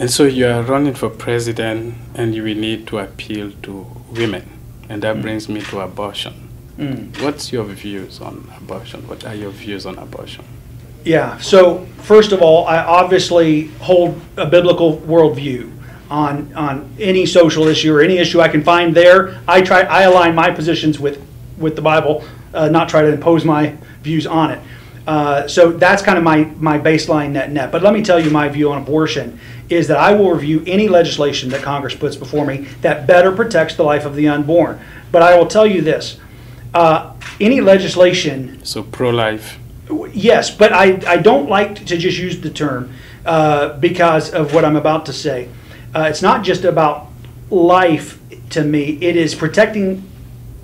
And so you are running for president, and you will need to appeal to women, and that brings me to abortion. Mm. What's your views on abortion? What are your views on abortion? Yeah, so first of all, I obviously hold a biblical worldview on, on any social issue or any issue I can find there. I try, I align my positions with, with the Bible, uh, not try to impose my views on it. Uh, so that's kind of my, my baseline net net. But let me tell you my view on abortion is that I will review any legislation that Congress puts before me that better protects the life of the unborn. But I will tell you this, uh, any legislation So pro-life. Yes, but I, I don't like to just use the term uh, because of what I'm about to say. Uh, it's not just about life to me, it is protecting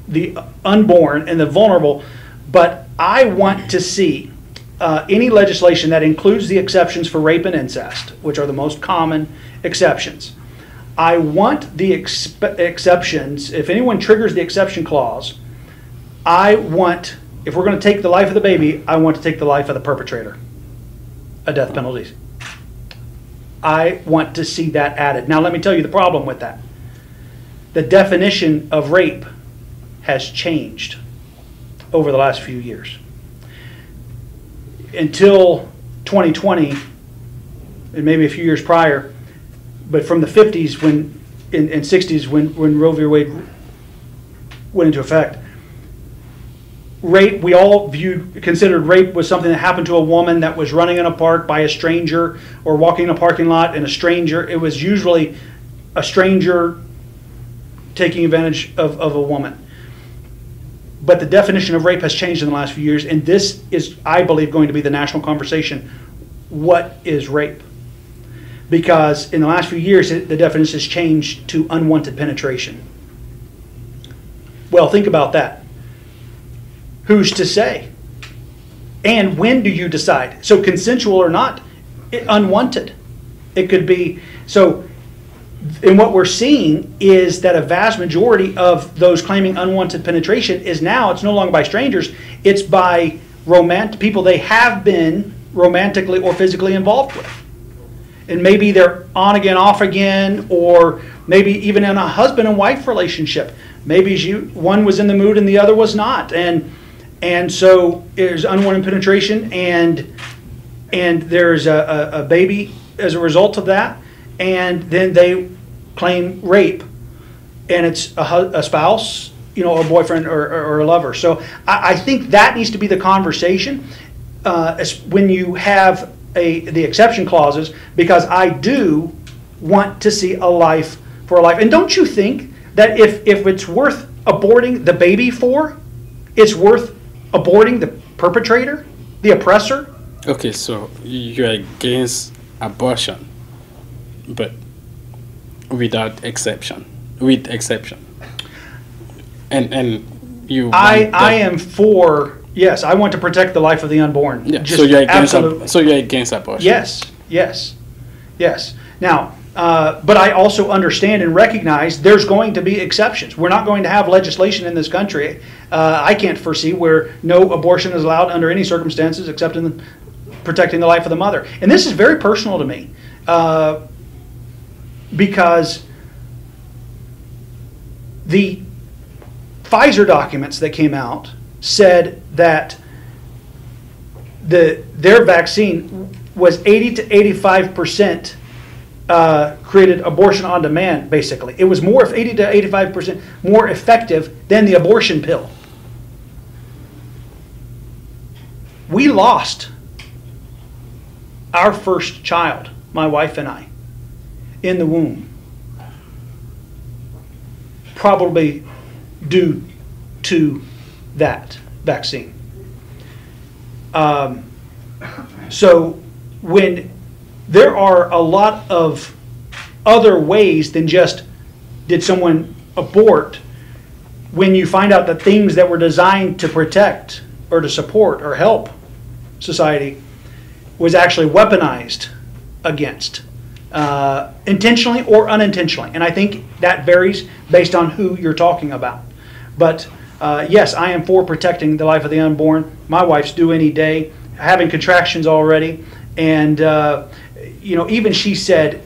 the unborn and the vulnerable. But I want to see uh, any legislation that includes the exceptions for rape and incest, which are the most common exceptions. I want the expe- exceptions, if anyone triggers the exception clause, I want, if we're going to take the life of the baby, I want to take the life of the perpetrator, a death penalty. I want to see that added. Now, let me tell you the problem with that. The definition of rape has changed over the last few years. Until 2020, and maybe a few years prior, but from the 50s when, and, and 60s when, when Roe v. Wade went into effect, rape, we all viewed, considered rape was something that happened to a woman that was running in a park by a stranger or walking in a parking lot and a stranger. It was usually a stranger taking advantage of, of a woman. But the definition of rape has changed in the last few years, and this is, I believe, going to be the national conversation. What is rape? Because in the last few years, it- the definition has changed to unwanted penetration. Well, think about that who's to say? And when do you decide? So consensual or not, it, unwanted. It could be so. And what we're seeing is that a vast majority of those claiming unwanted penetration is now it's no longer by strangers, it's by romantic people they have been romantically or physically involved with. And maybe they're on again, off again, or maybe even in a husband and wife relationship. Maybe you, one was in the mood and the other was not. And and so there's unwanted penetration, and and there's a, a, a baby as a result of that, and then they claim rape, and it's a, a spouse, you know, or boyfriend or, or, a lover. So I, I think that needs to be the conversation uh, when you have a the exception clauses, because I do want to see a life for a life. And don't you think that if if it's worth aborting the baby for, it's worth aborting the perpetrator, the oppressor? Okay, so you're against abortion, but without exception, with exception. And and you. I, I am for, yes, I want to protect the life of the unborn. Yeah. Just so you're against. ab- absolutely. so you're against abortion. Yes, yes, yes. Now, uh, but I also understand and recognize there's going to be exceptions. We're not going to have legislation in this country. Uh, I can't foresee where no abortion is allowed under any circumstances except in the, protecting the life of the mother. And this is very personal to me uh, because the Pfizer documents that came out said that the their vaccine was 80 to 85 percent uh, created abortion on demand. Basically, it was more 80 to 85 percent more effective than the abortion pill. We lost our first child, my wife and I, in the womb, probably due to that vaccine. Um, so when there are a lot of other ways than just did someone abort, when you find out that things that were designed to protect or to support or help society was actually weaponized against, uh, intentionally or unintentionally. And I think that varies based on who you're talking about. But uh, yes, I am for protecting the life of the unborn. My wife's due any day, having contractions already. And, uh, you know, even she said,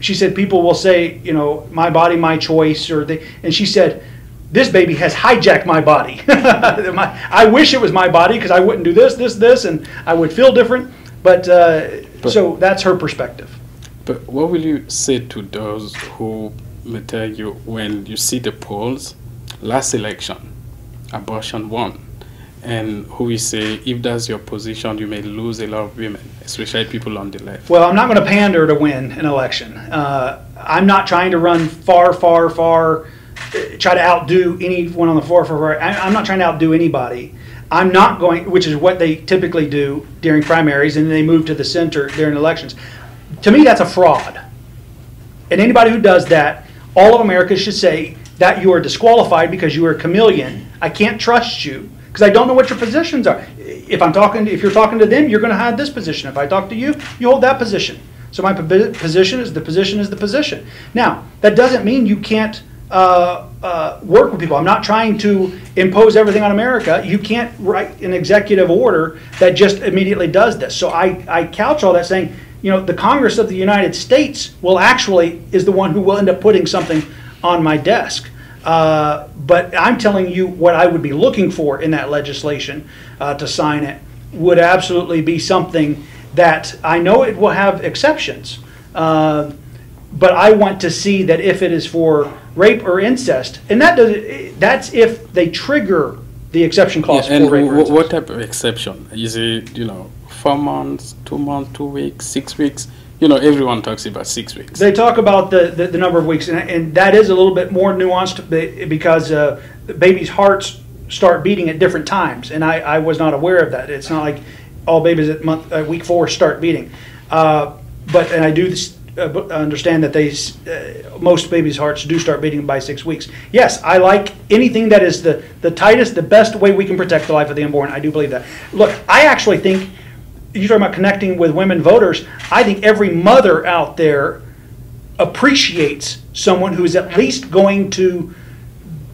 she said people will say, you know, my body, my choice, or they, and she said, this baby has hijacked my body. My- I wish it was my body because I wouldn't do this, this, this, and I would feel different. But, uh, But- so that's her perspective. But what will you say to those who may tell you when you see the polls, last election, abortion won, and who will say if that's your position, you may lose a lot of women, especially people on the left. Well, I'm not going to pander to win an election. Uh, I'm not trying to run far, far, far, uh, try to outdo anyone on the floor. For I- I'm not trying to outdo anybody. I'm not going, which is what they typically do during primaries, and then they move to the center during elections. To me, that's a fraud. And anybody who does that, all of America should say that you are disqualified because you are a chameleon. I can't trust you because I don't know what your positions are. If I'm talking, if you're talking to them, you're going to have this position. If I talk to you, you hold that position. So my position is the position is the position. Now that doesn't mean you can't uh, uh, work with people. I'm not trying to impose everything on America. You can't write an executive order that just immediately does this. So I, I couch all that saying, you know, the Congress of the United States will actually is the one who will end up putting something on my desk. Uh, but I'm telling you what I would be looking for in that legislation uh, to sign it would absolutely be something that I know it will have exceptions. Uh, but I want to see that if it is for rape or incest, and that does, that's if they trigger the exception clause and for rape or incest. what type of exception? Is it, you know, four months, two months, two weeks, six weeks? You know, everyone talks about six weeks. They talk about the, the, the number of weeks, and, and that is a little bit more nuanced because uh, the babies' hearts start beating at different times, and I, I was not aware of that. It's not like all babies at month uh, week four start beating, uh, but and I do s- b- understand that they uh, most babies' hearts do start beating by six weeks. Yes, I like anything that is the the tightest, the best way we can protect the life of the unborn. I do believe that. Look, I actually think you're talking about connecting with women voters. I think every mother out there appreciates someone who's at least going to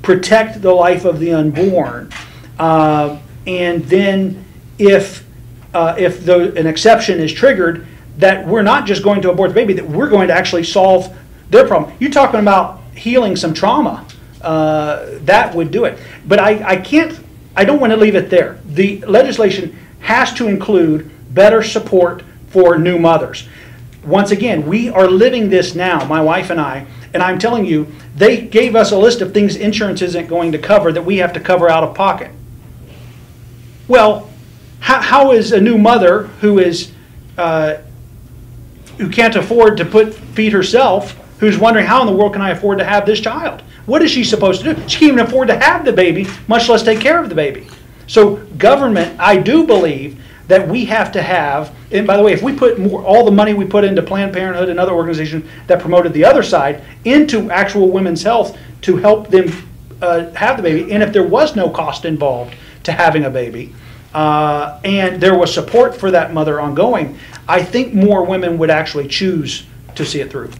protect the life of the unborn. Uh, and then if, uh, if the, an exception is triggered, that we're not just going to abort the baby, that we're going to actually solve their problem. You're talking about healing some trauma. Uh, that would do it. But I, I can't, I don't want to leave it there. The legislation has to include better support for new mothers. Once again, we are living this now, my wife and I, and I'm telling you, they gave us a list of things insurance isn't going to cover that we have to cover out of pocket. Well, how, how is a new mother who is uh, who can't afford to put feed herself, who's wondering how in the world can I afford to have this child? What is she supposed to do? She can't even afford to have the baby, much less take care of the baby. So government, I do believe that we have to have. And by the way, if we put more, all the money we put into Planned Parenthood and other organizations that promoted the other side into actual women's health to help them uh, have the baby, and if there was no cost involved to having a baby, uh, and there was support for that mother ongoing, I think more women would actually choose to see it through.